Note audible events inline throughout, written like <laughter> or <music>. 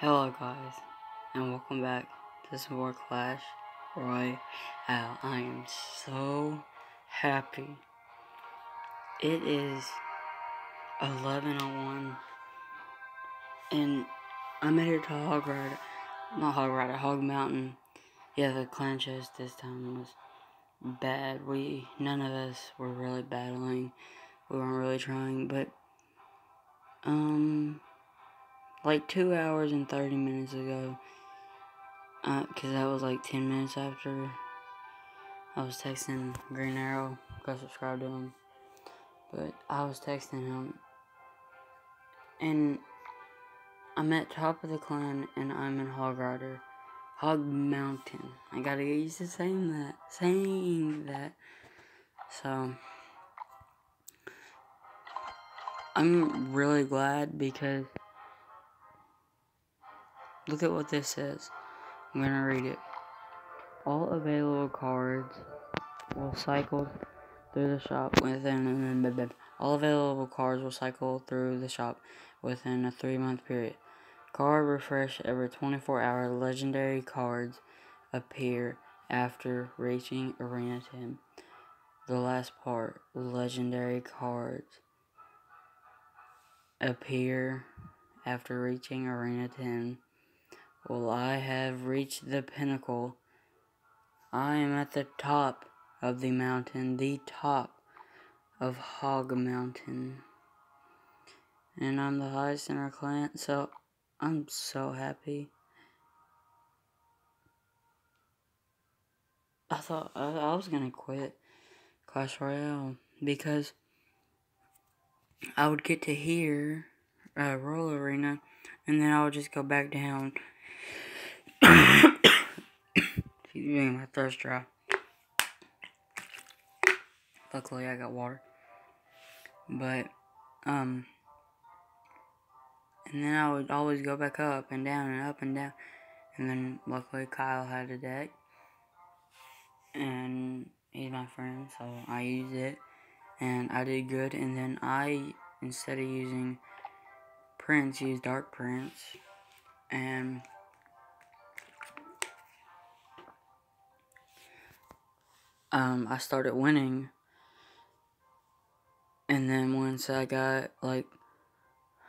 Hello guys, and welcome back to some more Clash Royale. I am so happy. It is 11.01, and I made it to Hog Rider, not Hog Rider, Hog Mountain. Yeah, the clan chest this time was bad. We, none of us were really battling. We weren't really trying, but, um like two hours and 30 minutes ago, because uh, that was like 10 minutes after I was texting Green Arrow, go subscribe to him, but I was texting him, and I'm at top of the clan, and I'm in Hog Rider, Hog Mountain, I gotta get used to saying that, saying that, so, I'm really glad because Look at what this says. I'm going to read it. All available cards will cycle through the shop within all available cards will cycle through the shop within a three month period. Card refresh every 24 hour legendary cards appear after reaching Arena 10. The last part, legendary cards appear after reaching Arena 10. Well, I have reached the pinnacle. I am at the top of the mountain, the top of Hog Mountain. And I'm the highest in our clan, so I'm so happy. I thought I, I was gonna quit Clash Royale because I would get to hear uh, Royal Arena and then I would just go back down Excuse me, my thirst dry. Luckily, I got water. But, um, and then I would always go back up and down and up and down. And then, luckily, Kyle had a deck. And he's my friend, so I used it. And I did good. And then I, instead of using Prince, used Dark Prince. And um, I started winning. And then once I got, like,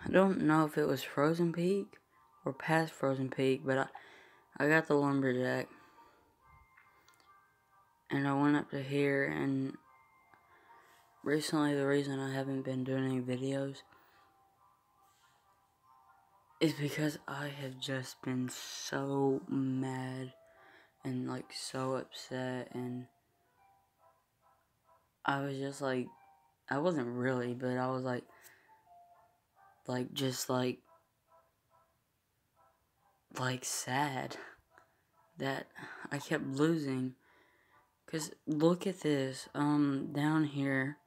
I don't know if it was Frozen Peak or past Frozen Peak, but I, I got the Lumberjack. And I went up to here, and recently the reason I haven't been doing any videos is because I have just been so mad and like so upset and I was just like, I wasn't really, but I was like, like, just like, like sad that I kept losing. Cause look at this, um, down here.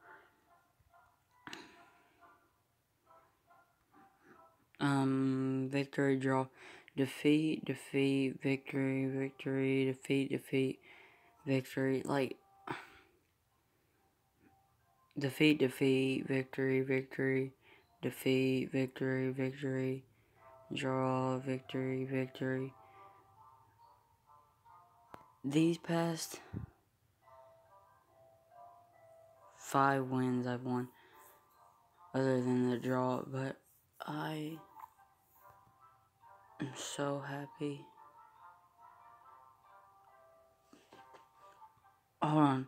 Um, victory, draw, defeat, defeat, victory, victory, defeat, defeat, victory. Like, defeat, defeat, victory, victory, defeat, victory, victory, draw, victory, victory. These past five wins I've won, other than the draw, but I am so happy. Hold on.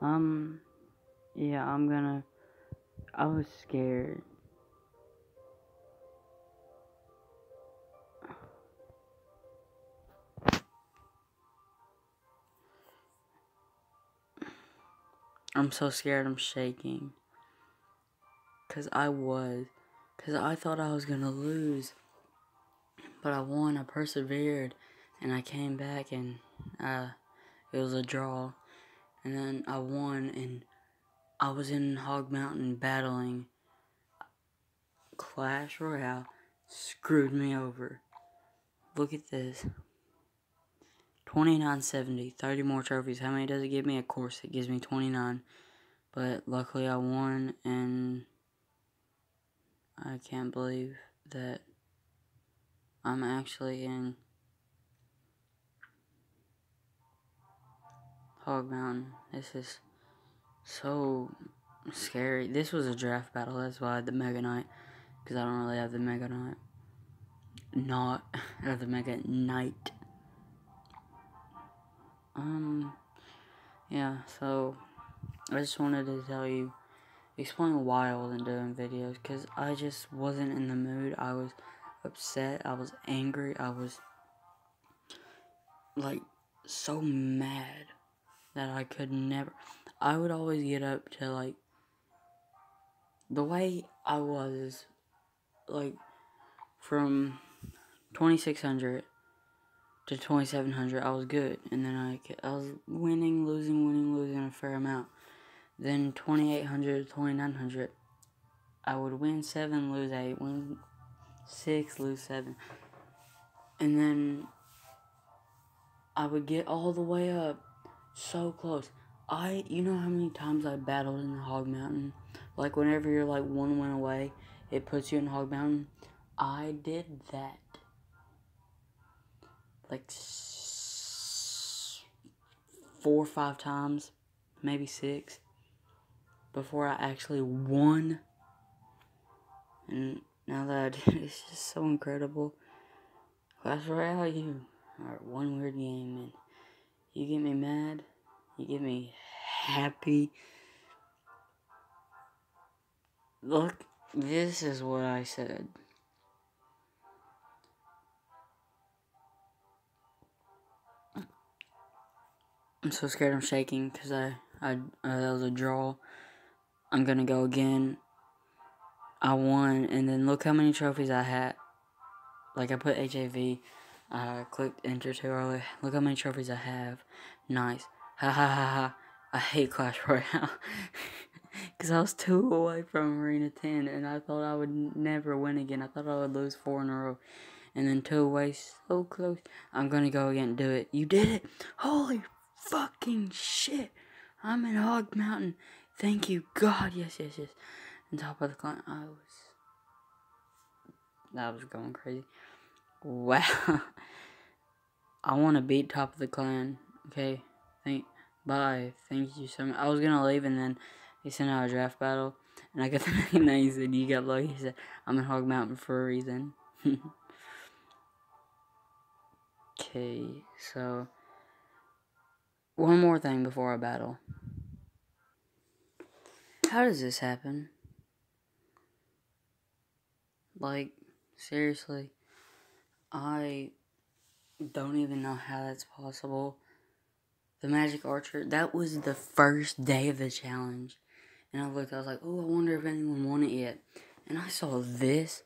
Um, yeah, I'm gonna. I was scared. I'm so scared I'm shaking. Because I was. Because I thought I was to lose. But I won. I persevered. And I came back and uh, it was a draw and then I won, and I was in Hog Mountain battling. Clash Royale screwed me over. Look at this. 2970, 30 more trophies. How many does it give me? Of course, it gives me 29. But luckily I won, and I can't believe that I'm actually in Hog Mountain. This is so scary. This was a draft battle, that's why I had the Mega Knight. Because I don't really have the Mega Knight. Not, I <laughs> have the Mega Knight. Um, yeah, so, I just wanted to tell you, explain why I wasn't doing videos. Because I just wasn't in the mood. I was upset. I was angry. I was, like, so mad that I could never. I would always get up to like the way I was like from 2600 to 2700 I was good and then I I was winning losing winning losing a fair amount then 2800 to 2900 I would win 7 lose 8 win 6 lose 7 and then I would get all the way up so close. I, you know how many times I battled in the Hog Mountain? Like, whenever you're like one win away, it puts you in Hog Mountain. I did that. Like, four or five times, maybe six, before I actually won. And now that I did, <laughs> it's just so incredible. Clash Royale, you are one weird game, and you get me mad. You get me happy. Look, this is what I said. I'm so scared I'm shaking because I, I, uh, that was a draw. I'm gonna go again. I won, and then look how many trophies I had. Like, I put HAV I clicked enter too early. Look how many trophies I have. Nice. Ha ha ha ha. I hate Clash <laughs> Royale. Because I was two away from Arena 10 and I thought I would never win again. I thought I would lose four in a row. And then two away, so close. I'm going to go again and do it. You did it! Holy fucking shit! I'm in Hog Mountain. Thank you, God. Yes, yes, yes. On top of the climb, I was. That was going crazy. Wow. <laughs> I want to beat Top of the Clan. Okay. Thank. Bye. Thank you so much. I was gonna leave and then he sent out a draft battle, and I got <laughs> the name. And he said, "You got lucky." He said, "I'm in Hog Mountain for a reason." <laughs> okay. So one more thing before I battle. How does this happen? Like, seriously. I don't even know how that's possible. The Magic Archer, that was the first day of the challenge. And I looked, I was like, oh, I wonder if anyone won it yet. And I saw this.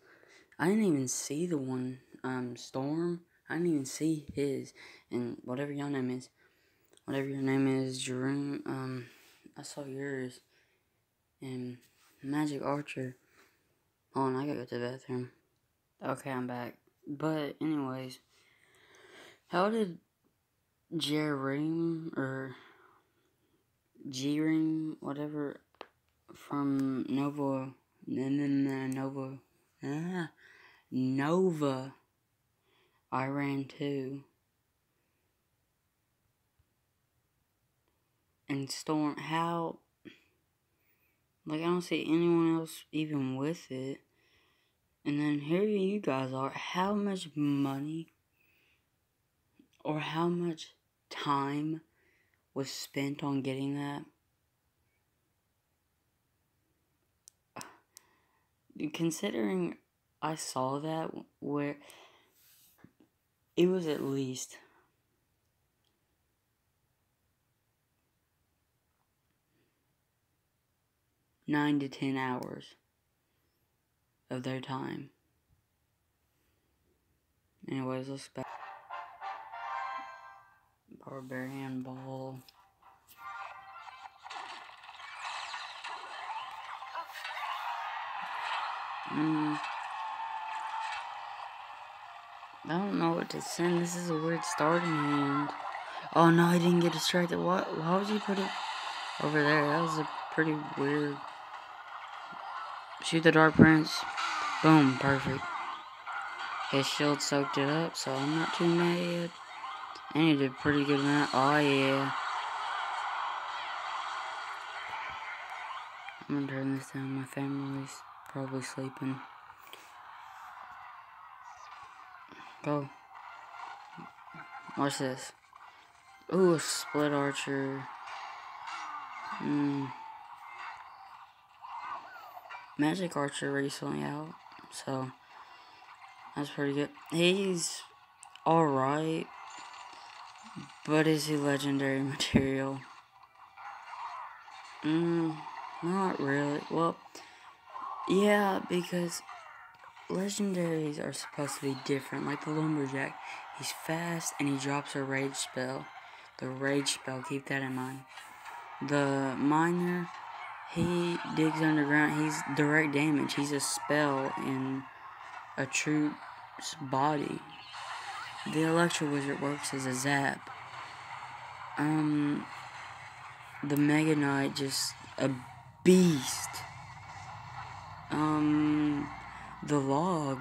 I didn't even see the one, um, Storm. I didn't even see his. And whatever your name is, whatever your name is, Jerome, um, I saw yours. And Magic Archer. Oh, and I gotta go to the bathroom. Okay, I'm back. But anyways, how did Jerim or Jerim, whatever, from Nova, Nova, ah, Nova, I ran too. And Storm, how, like, I don't see anyone else even with it. And then here you guys are. How much money or how much time was spent on getting that? Considering I saw that where it was at least nine to ten hours of their time. Anyways, let's back. Barbarian Ball. Mm. I don't know what to send. This is a weird starting hand. Oh no, I didn't get distracted. What? Why would you put it over there? That was a pretty weird. Shoot the Dark Prince. Boom, perfect. His shield soaked it up, so I'm not too mad. And he did pretty good in that. Oh, yeah. I'm gonna turn this down. My family's probably sleeping. Go. What's this? Ooh, a split archer. Hmm. Magic Archer recently out, so that's pretty good. He's alright, but is he legendary material? Mm, not really. Well, yeah, because legendaries are supposed to be different. Like the Lumberjack, he's fast and he drops a rage spell. The rage spell, keep that in mind. The Miner, he digs underground. He's direct damage. He's a spell in a troop's body. The Electro Wizard works as a zap. Um, the Mega Knight just a beast. Um, the Log,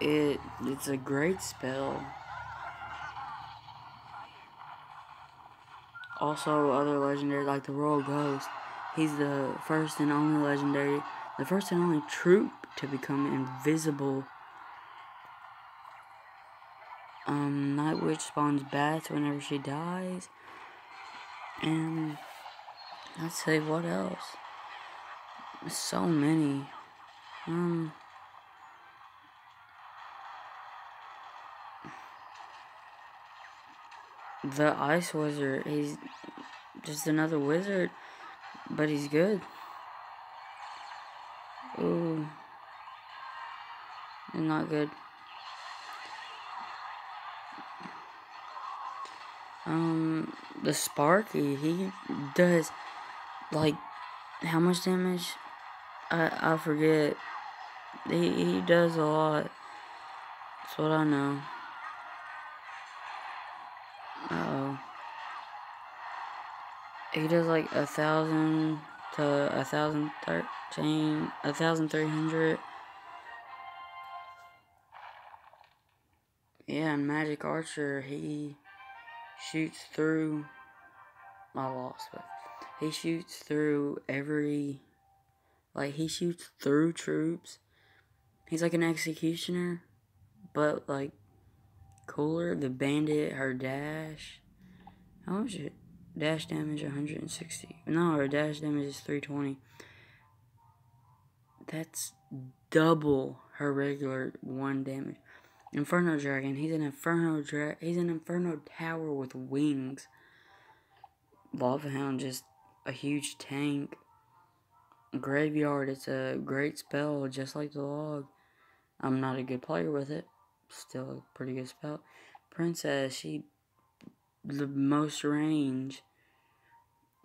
it it's a great spell. Also, other legendary like the Royal Ghost. He's the first and only legendary, the first and only troop to become invisible. Um, Night Witch spawns bats whenever she dies. And let's say what else? So many. Um. The Ice Wizard, he's just another wizard, but he's good. Ooh. Not good. Um, the Sparky, he does, like, how much damage? I, I forget. He, he does a lot. That's what I know. Uh oh. He does like a thousand to a thousand thirteen, a thousand three hundred. Yeah, and Magic Archer, he shoots through. I lost, but he shoots through every. Like, he shoots through troops. He's like an executioner, but like cooler. The bandit, her dash. How much it? Dash damage 160. No, her dash damage is 320. That's double her regular one damage. Inferno Dragon. He's an Inferno dra He's an Inferno Tower with wings. Lava Hound just a huge tank. Graveyard. It's a great spell, just like the log. I'm not a good player with it. Still a pretty good spell. Princess. She the most range.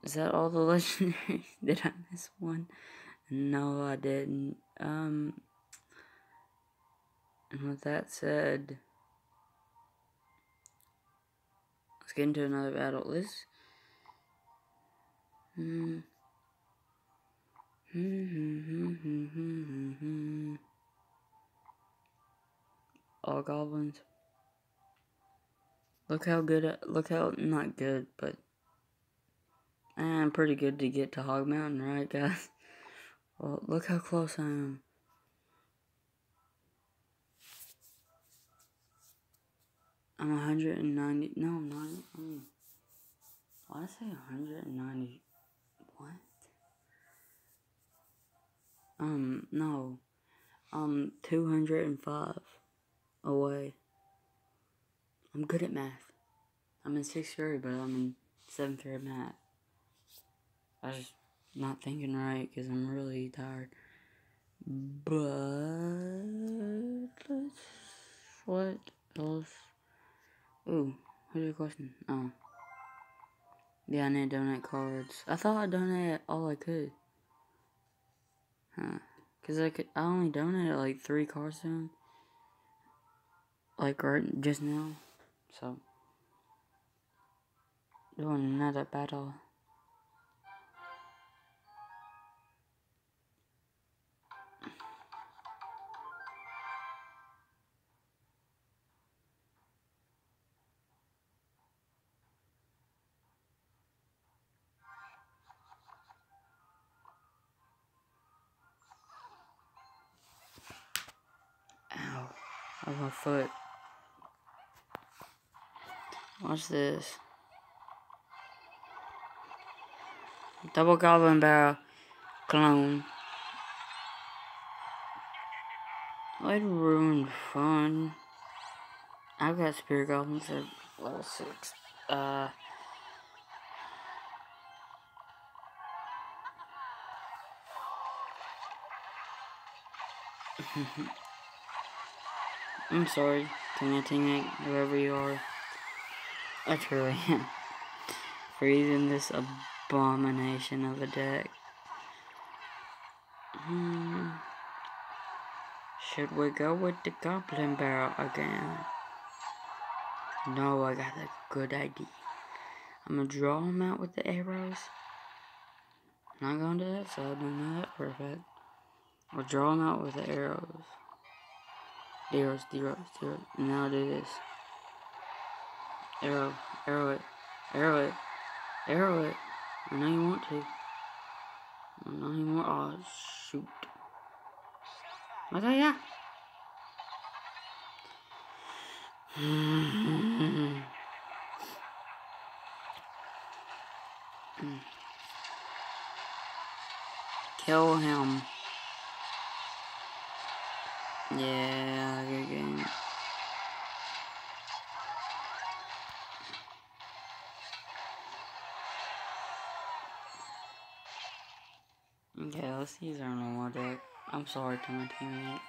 Is that all the <laughs> legendaries? Did I miss one? No, I didn't. Um, and with that said, let's get into another battle. This. Hmm. All goblins. Look how good, look how, not good, but I'm pretty good to get to Hog Mountain, right, guys? Well, look how close I am. I'm 190. No, I'm not. Um, why did I say 190? What? Um, no. Um, 205 away. I'm good at math. I'm in sixth grade, but I'm in seventh grade math. I just not thinking right because I'm really tired. But. What else? Ooh, what's your question? Oh. Yeah, I need to donate cards. I thought I donated all I could. Huh. Cause I could, I only donated like three cards soon. Like right just now. So. Doing another battle. Of my foot. Watch this. Double Goblin Barrel clone. I'd ruined fun. I've got Spear Goblins at level 6. Uh. <laughs> I'm sorry my teammate, whoever you are. I truly am. <laughs> For using this abomination of a deck. Hmm. Should we go with the Goblin Barrel again? No, I got a good idea. I'm gonna draw them out with the arrows. Not going to that side, no, that perfect. I'll draw them out with the arrows. The arrows. And now do this. Arrow, arrow it, arrow it, arrow it. I know you want to. I know you want. Oh, shoot. Okay, oh, yeah. <sighs> Kill him. Yeah, good game. Okay, let's use our normal deck. I'm sorry to my teammate.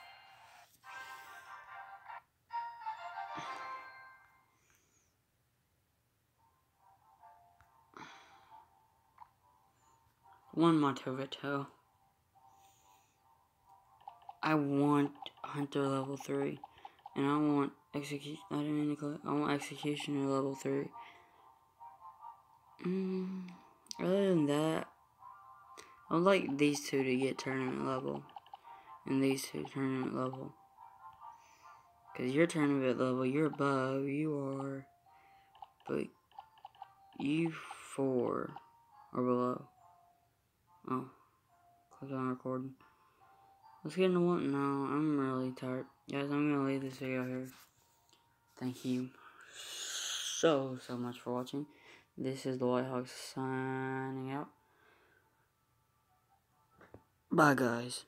One Motovito. I want Hunter level 3. And I want execution. I didn't mean to it. I want executioner level 3. Mm, other than that, I would like these two to get tournament level. And these two tournament level. Because you're tournament level, you're above, you are. But you four or below. Oh, click on recording. Let's get into one. No, I'm really tired. Guys, I'm going to leave this video here. Thank you so, so much for watching. This is the Whitehawks signing out. Bye, guys.